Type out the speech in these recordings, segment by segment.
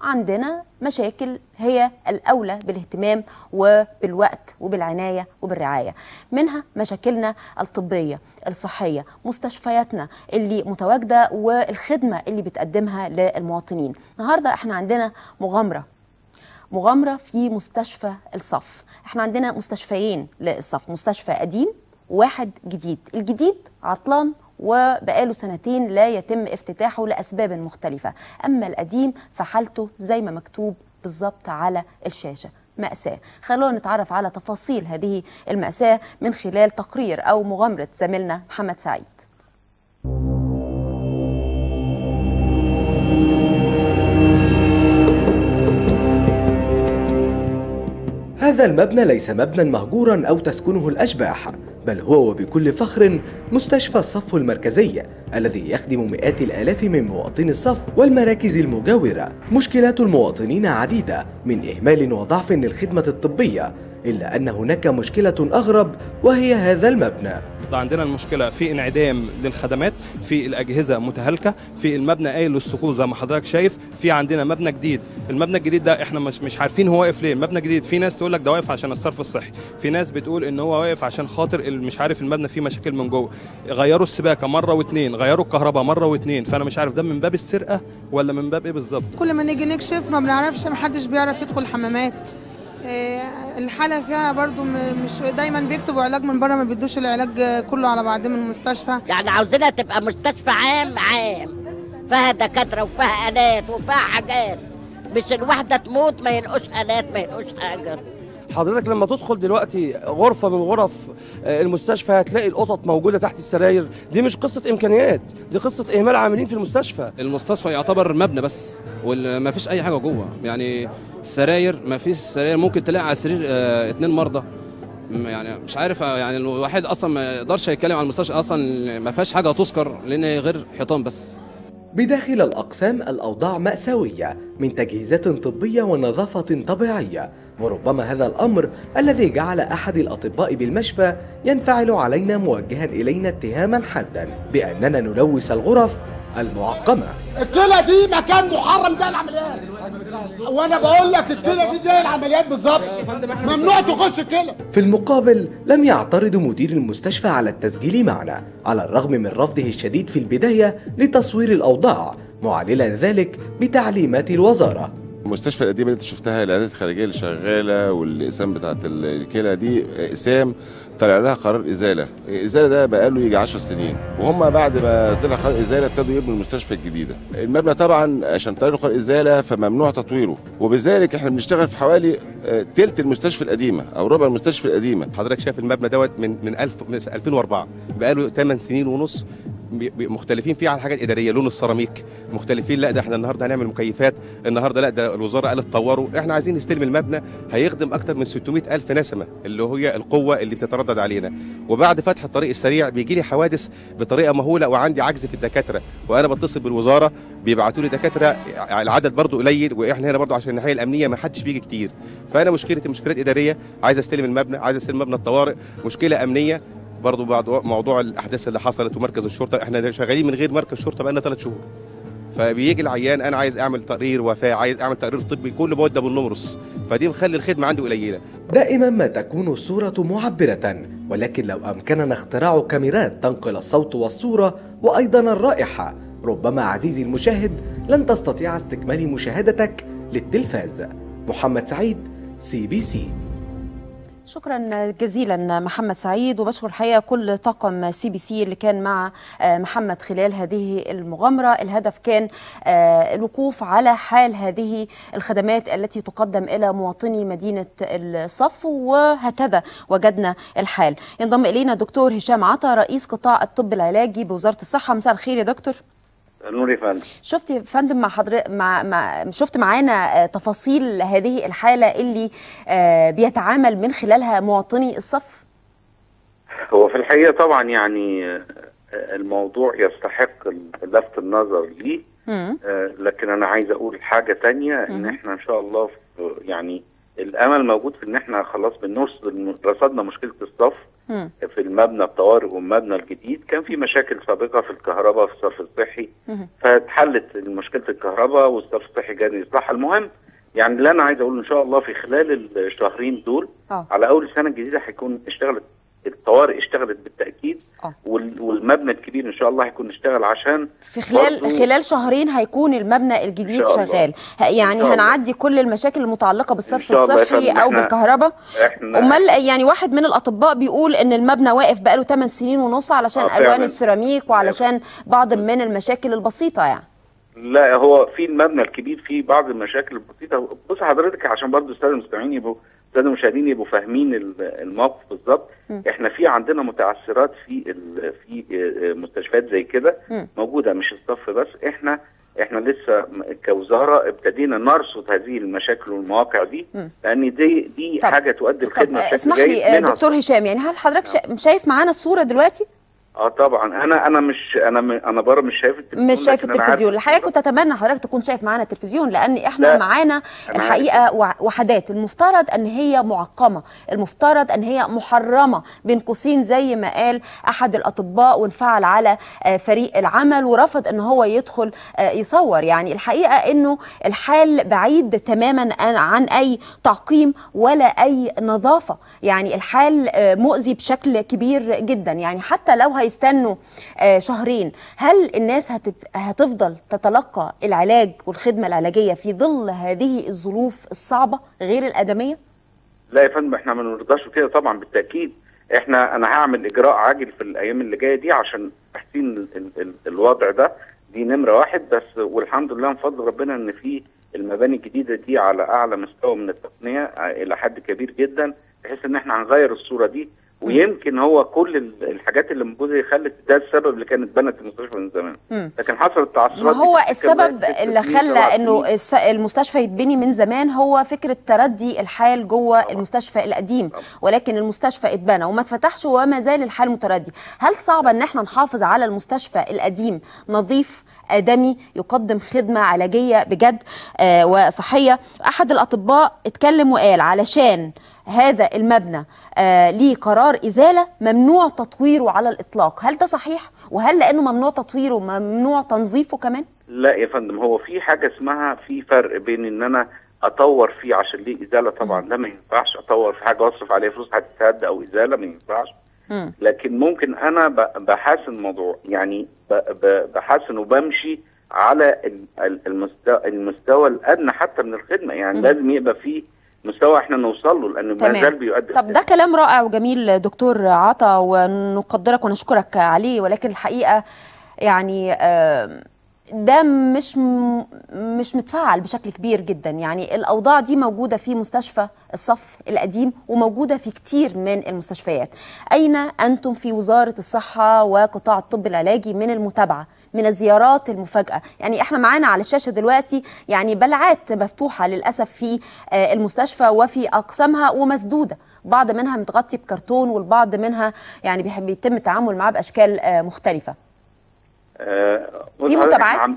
عندنا مشاكل هي الأولى بالاهتمام وبالوقت وبالعناية وبالرعاية. منها مشاكلنا الطبية الصحية مستشفياتنا اللي متواجدة والخدمة اللي بتقدمها للمواطنين. النهاردة إحنا عندنا مغامرة مغامرة في مستشفى الصف. إحنا عندنا مستشفيين للصف مستشفى قديم وواحد جديد. الجديد عطلان وبقاله سنتين لا يتم افتتاحه لأسباب مختلفة. أما القديم فحالته زي ما مكتوب بالظبط على الشاشة. مأساة. خلونا نتعرف على تفاصيل هذه المأساة من خلال تقرير أو مغامرة زميلنا محمد سعيد. هذا المبنى ليس مبنى مهجورا أو تسكنه الأشباح. بل هو وبكل فخر مستشفى الصف المركزي الذي يخدم مئات الآلاف من مواطني الصف والمراكز المجاورة. مشكلات المواطنين عديدة من إهمال وضعف للخدمة الطبية إلا أن هناك مشكلة أغرب وهي هذا المبنى. عندنا المشكلة في انعدام للخدمات في الأجهزة متهالكة في المبنى قايل للسقوط زي ما حضرتك شايف في عندنا مبنى جديد. المبنى الجديد ده إحنا مش مش عارفين هو واقف ليه. المبنى الجديد في ناس تقول لك ده واقف عشان الصرف الصحي. في ناس بتقول إن هو واقف عشان خاطر مش عارف المبنى فيه مشاكل من جوه. غيروا السباكة مرة واثنين غيروا الكهرباء مرة واثنين فأنا مش عارف ده من باب السرقة ولا من باب إيه بالظبط؟ كل ما نيجي نكشف ما بنعرفش محدش بيعرف يدخل الحمامات. الحالة فيها برضو مش دايما بيكتبوا علاج من بره ما بيدوش العلاج كله على بعضه من المستشفى. يعني عاوزينها تبقى مستشفى عام عام فيها دكاترة وفيها آلات وفيها حاجات مش الواحدة تموت ما ينقوش آلات ما ينقوش حاجة. حضرتك لما تدخل دلوقتي غرفة من غرف آه، المستشفى هتلاقي القطط موجودة تحت السراير. دي مش قصة إمكانيات دي قصة إهمال عاملين في المستشفى. المستشفى يعتبر مبنى بس وما فيش أي حاجة جوه. يعني السراير ما فيش سراير. ممكن تلاقي على السرير آه اتنين مرضى. يعني مش عارف آه، يعني الواحد أصلا ما يقدرش يتكلم عن المستشفى أصلا ما فيهاش حاجة تذكر لأن غير حيطان بس. بداخل الأقسام الأوضاع مأساوية من تجهيزات طبية ونظافة طبيعية وربما هذا الأمر الذي جعل أحد الأطباء بالمشفى ينفعل علينا موجها إلينا اتهاما حادا بأننا نلوث الغرف المعقمة. الكلى دي مكان محرم زي العمليات. وأنا بقول لك الكلى دي زي العمليات بالظبط. ممنوع تخش الكلى في المقابل لم يعترض مدير المستشفى على التسجيل معنا على الرغم من رفضه الشديد في البداية لتصوير الأوضاع معللا ذلك بتعليمات الوزارة. المستشفى القديمة اللي انت شفتها العيادات الخارجية اللي شغالة والإقسام بتاعت ال- الكلى دي إقسام طلع لها قرار إزالة، الإزالة ده بقى له يجي 10 سنين وهم بعد ما طلع قرار إزالة ابتدوا يبنوا المستشفى الجديدة. المبنى طبعا عشان طلع له قرار إزالة فممنوع تطويره وبذلك إحنا بنشتغل في حوالي آه، تلت المستشفى القديمة أو ربع المستشفى القديمة. حضرتك شايف المبنى دوت من من 1000 من 2004 بقاله 8 سنين ونص مختلفين فيه عن حاجات إدارية لون السيراميك مختلفين لا ده إحنا النهارده هنعمل مكيفات النهارده لا ده الوزارة قالت طوروا إحنا عايزين نستلم المبنى هيخدم أكتر من 600 ألف نسمة اللي هي القوة اللي بتتردد علينا. وبعد فتح الطريق السريع بيجي لي حوادث بطريقة مهولة وعندي عجز في الدكاترة. وأنا بتصل بالوزارة بيبعتوا لي دكاترة العدد برضو قليل وإحنا هنا برضو عشان الناحية الأمنية ما حدش بيجي كتير. فأنا مشكلتي مشكلات إدارية عايز أستلم المبنى عايز أستلم مبنى الطوارئ مشكلة أمنية برضو بعد موضوع الأحداث اللي حصلت ومركز الشرطة. إحنا شغالين من غير مركز شرطة بقالنا ثلاث شهور. فبيجي العيان أنا عايز أعمل تقرير وفاة عايز أعمل تقرير طبي كل بودة بالنمرس. فدي مخلي الخدمة عندي قليلة. دائما ما تكون الصورة معبرة ولكن لو أمكننا اختراع كاميرات تنقل الصوت والصورة وأيضا الرائحة. ربما عزيزي المشاهد لن تستطيع استكمال مشاهدتك للتلفاز. محمد سعيد سي بي سي شكرا جزيلا محمد سعيد وبشكر الحقيقة كل طاقم سي بي سي اللي كان مع آه، محمد خلال هذه المغامرة. الهدف كان آه، الوقوف على حال هذه الخدمات التي تقدم إلى مواطني مدينة الصف وهكذا وجدنا الحال. ينضم إلينا دكتور هشام عطا رئيس قطاع الطب العلاجي بوزارة الصحة. مساء الخير يا دكتور. نور يا فندم. شفت يا فندم مع حضرتك مع, مع شفت معانا آه، تفاصيل هذه الحالة اللي آه، بيتعامل من خلالها مواطني الصف؟ هو في الحقيقة طبعا يعني آه، الموضوع يستحق لفت النظر ليه. لكن أنا عايز أقول حاجة تانية إن. إحنا إن شاء الله يعني الامل موجود في ان إحنا خلاص بنوصل رصدنا مشكلة الصف. في المبنى الطوارئ والمبنى الجديد كان في مشاكل سابقة في الكهرباء في الصرف الصحي. فاتحلت مشكلة الكهرباء والصرف الصحي جاري يصلحها المهم يعني اللي أنا عايز أقوله إن شاء الله في خلال الشهرين دول آه على أول السنة الجديدة هيكون اشتغلت الطوارئ اشتغلت بالتأكيد. وال- والمبنى الكبير إن شاء الله هيكون اشتغل عشان في خلال خلال شهرين هيكون المبنى الجديد. شغال يعني. هنعدي كل المشاكل المتعلقة بالصرف الصحي. أو بالكهرباء أمال يعني واحد من الأطباء بيقول إن المبنى واقف بقاله 8 سنين ونص علشان آه، ألوان. السيراميك وعلشان بعض من المشاكل البسيطة يعني لا هو في المبنى الكبير فيه بعض المشاكل البسيطة بص حضرتك عشان برضو الساده المستمعين يبقوا الساده المشاهدين يبقوا فاهمين ال- الموقف بالظبط. إحنا في عندنا متعثرات في في آه، آه، مستشفيات زي كده. موجودة مش الصف بس إحنا إحنا لسه كوزارة ابتدينا نرصد هذه المشاكل والمواقع دي. لأن دي دي طب- حاجة تؤدي الخدمة بشكل اسمح لي دكتور هشام يعني هل حضرتك شا- شايف معانا الصورة دلوقتي آه طبعا. أنا أنا مش أنا م- أنا بره مش شايف التلفزيون مش شايف التلفزيون. الحقيقة كنت أتمنى حضرتك تكون شايف معانا التلفزيون لأن إحنا لا، معانا الحقيقة وحدات. المفترض إن هي معقمة. المفترض إن هي محرمة بين قوسين زي ما قال أحد الأطباء وانفعل على آه، فريق العمل ورفض إن هو يدخل آه، يصور. يعني الحقيقة إنه الحال بعيد تماما عن- أي تعقيم ولا أي نظافة. يعني الحال آه، مؤذي بشكل كبير جدا. يعني حتى لو هيستنوا آه، شهرين. هل الناس. هتفضل تتلقى العلاج والخدمة العلاجية في ظل هذه الظروف الصعبة غير الأدمية؟ لا يا فندم إحنا ما نرضاش كده طبعا بالتأكيد. إحنا أنا هعمل إجراء عاجل في الأيام اللي جاية دي عشان تحسين ال ال ال الوضع ده. دي نمرة واحد بس والحمد لله من فضل ربنا إن في المباني الجديدة دي على أعلى مستوى من التقنية ع- إلى حد كبير جدا بحيث إن إحنا هنغير الصورة دي. ويمكن هو كل ال- الحاجات اللي موجوده خلت ده السبب اللي كانت بنت المستشفى من زمان. لكن حصلت تعثرات ما هو السبب اللي خلى إنه المستشفى يتبني من زمان هو فكرة تردي الحال جوه المستشفى القديم. ولكن المستشفى اتبنى وما اتفتحش وما زال الحال متردي. هل صعب إن إحنا نحافظ على المستشفى القديم نظيف آدمي يقدم خدمة علاجية بجد آه وصحية. أحد الأطباء اتكلم وقال علشان هذا المبنى آه ليه قرار إزالة ممنوع تطويره على الإطلاق. هل ده صحيح؟ وهل لأنه ممنوع تطويره ممنوع تنظيفه كمان؟ لا يا فندم هو في حاجة اسمها في فرق بين إن أنا أطور فيه عشان ليه إزالة. طبعا ده ما ينفعش أطور في حاجة وأصرف عليها فلوس هتتهد أو إزالة ما ينفعش. لكن ممكن أنا ب- بحاسن الموضوع يعني ب- ب- بحاسن وبمشي على ال- ال- المستوى المستوى الأدنى حتى من الخدمة يعني. لازم يبقى في مستوى إحنا نوصل له لأنه ما. زال بيؤدي طب ده كلام رائع وجميل دكتور عطا ونقدرك ونشكرك عليه ولكن الحقيقة يعني آه، ده مش مش متفعل بشكل كبير جدا. يعني الأوضاع دي موجودة في مستشفى الصف القديم وموجودة في كتير من المستشفيات. أين أنتم في وزارة الصحة وقطاع الطب العلاجي من المتابعة من الزيارات المفاجأة؟ يعني إحنا معانا على الشاشة دلوقتي يعني بلعات مفتوحة للأسف في آه، المستشفى وفي أقسامها ومسدودة. بعض منها متغطي بكرتون والبعض منها يعني بيحب يتم التعامل معاه بأشكال آه، مختلفة. في حضرتك متابعات؟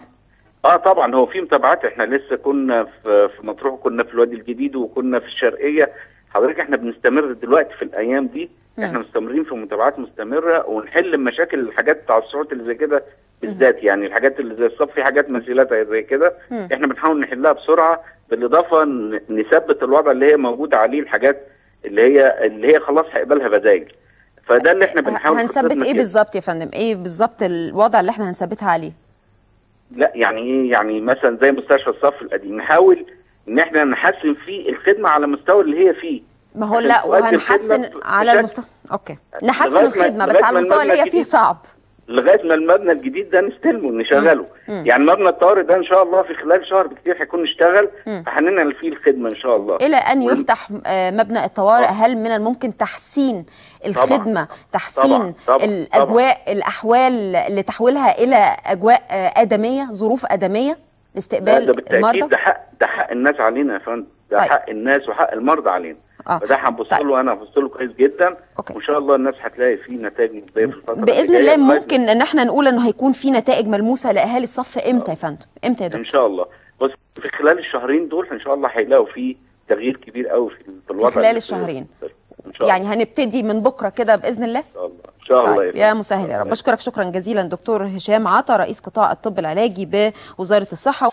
آه طبعا هو في متابعات. إحنا لسه كنا في في مطروح وكنا في الوادي الجديد وكنا في الشرقية. حضرتك إحنا بنستمر دلوقتي في الأيام دي. مم. إحنا مستمرين في متابعات مستمرة ونحل مشاكل الحاجات بتاع الصعود اللي زي كده بالذات. يعني الحاجات اللي زي الصف في حاجات مسيلات زي كده. إحنا بنحاول نحلها بسرعة. بالإضافة نثبت الوضع اللي هي موجوده عليه الحاجات اللي هي اللي هي خلاص هيقبلها بدايل فده اللي إحنا بنحاول هنثبت إيه. بالظبط يا فندم؟ إيه بالظبط الوضع اللي إحنا هنثبتها عليه؟ لا يعني إيه؟ يعني مثلا زي مستشفى الصف القديم. نحاول إن إحنا نحسن فيه الخدمة على المستوى اللي هي فيه. ما هو لا وهنحسن على المستوى أوكي. نحسن الخدمة بس على المستوى اللي هي فيه صعب. لغاية ما المبنى الجديد ده نستلمه نشغله مم. يعني مبنى الطوارئ ده إن شاء الله في خلال شهر بكتير هيكون اشتغل. فهننقل فيه الخدمة إن شاء الله. إلى أن يفتح آه، مبنى الطوارئ. هل من الممكن تحسين الخدمة تحسين طبعاً، طبعاً، الأجواء الأحوال لتحويلها إلى أجواء آه، آدمية ظروف آدمية لا، لاستقبال ده بالتأكيد المرضى؟ ده حق ده حق الناس علينا يا فندم. ده طيب. حق الناس وحق المرضى علينا. آه. فده هنبص طيب. له أنا هبص له كويس جدا. أوكي. وإن شاء الله الناس هتلاقي فيه نتائج مجديه في الفترة بإذن الله ممكن إن إحنا نقول إنه هيكون في نتائج ملموسة لأهالي الصف إمتى يا فندم؟ إمتى يا إن دكتور شاء الله. بس في خلال الشهرين دول إن شاء الله هيلاقوا فيه تغيير كبير قوي في الوضع في خلال الشهرين. إن شاء الله. يعني هنبتدي من بكرة كده بإذن الله؟ إن شاء الله. طيب يا مسهل يا رب. بشكرك شكرا جزيلا دكتور هشام عطا رئيس قطاع الطب العلاجي بوزارة الصحة.